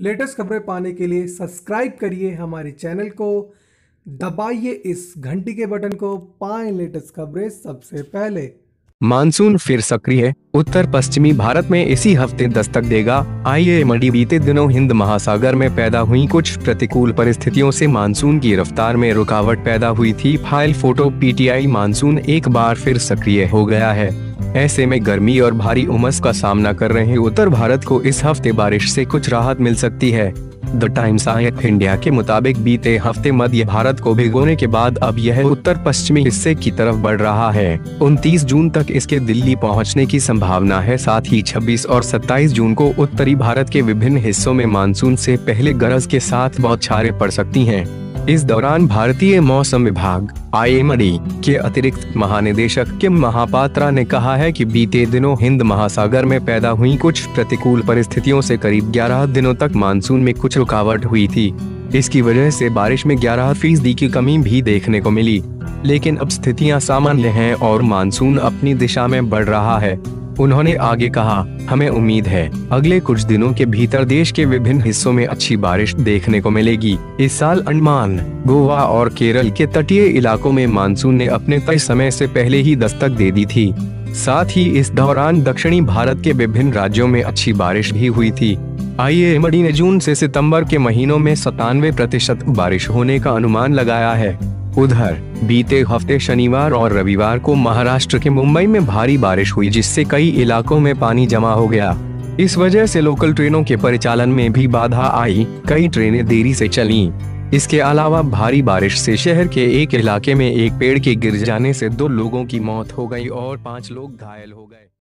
Latest खबरें पाने के लिए सब्सक्राइब करिए हमारे चैनल को। दबाइए इस घंटी के बटन को। पाएँ लेटेस्ट खबरें सबसे पहले। मानसून फिर सक्रिय उत्तर पश्चिमी भारत में इसी हफ़्ते दस्तक देगा। आइए मंडी बीते दिनों हिंद महासागर में पैदा हुई कुछ प्रतिकूल परिस्थितियों से मानसून की रफ्तार में रुकावट पैदा हुई थी। फ़ाइल फ़ोटो पीटीआई मानसून एक बार फिर सक्रिय हो गया है। ऐसे में गर्मी और भारी उमस का सामना कर रहे उत्तर भारत को इस हफ़्ते बारिश से कुछ राहत मिल सकती है द टाइम्स ऑफ़ इंडिया के मुताबिक बीते हफ़्ते मध्य भारत को भिगोने के बाद अब यह उत्तर पश्चिमी हिस्से की तरफ़ बढ़ रहा है 29 जून तक इसके दिल्ली पहुँचने की संभावना है, साथ ही 26 और 27 जून को उत्तरी भारत के विभिन्न हिस्सों में मानसून से पहले गरज के साथ बौछारें पड़ सकती हैं। इस दौरान भारतीय मौसम विभाग आई के अतिरिक्त महानिदेशक किम महापात्रा ने कहा है कि बीते दिनों हिंद महासागर में पैदा हुई कुछ प्रतिकूल परिस्थितियों से करीब 11 दिनों तक मानसून में कुछ रुकावट हुई थी। इसकी वजह से बारिश में 11 फ़ीसदी की कमी भी देखने को मिली। लेकिन अब स्थितियाँ सामान्य हैं और मानसून अपनी दिशा में बढ़ रहा है। उन्होंने आगे कहा, हमें उम्मीद है, अगले कुछ दिनों के भीतर देश के विभिन्न हिस्सों में अच्छी बारिश देखने को मिलेगी। इस साल अंडमान, गोवा और केरल के तटीय इलाकों में मानसून ने अपने तय समय से पहले ही दस्तक दे दी थी। साथ ही इस दौरान दक्षिणी भारत के विभिन्न राज्यों में अच्छी बारिश भी हुई थी। आई मडी ने जून से सितंबर के महीनों में सतानवे प्रतिशत बारिश होने का अनुमान लगाया है। उधर, बीते हफ़्ते शनिवार और रविवार को महाराष्ट्र के मुंबई में भारी बारिश हुई, जिससे कई इलाकों में पानी जमा हो गया। इस वजह से लोकल ट्रेनों के परिचालन में भी बाधा आई, कई ट्रेनें देरी से चलीं। इसके अलावा भारी बारिश से शहर के एक इलाके में एक पेड़ के गिर जाने से दो लोगों की मौत हो गई और पाँच लोग घायल हो गए।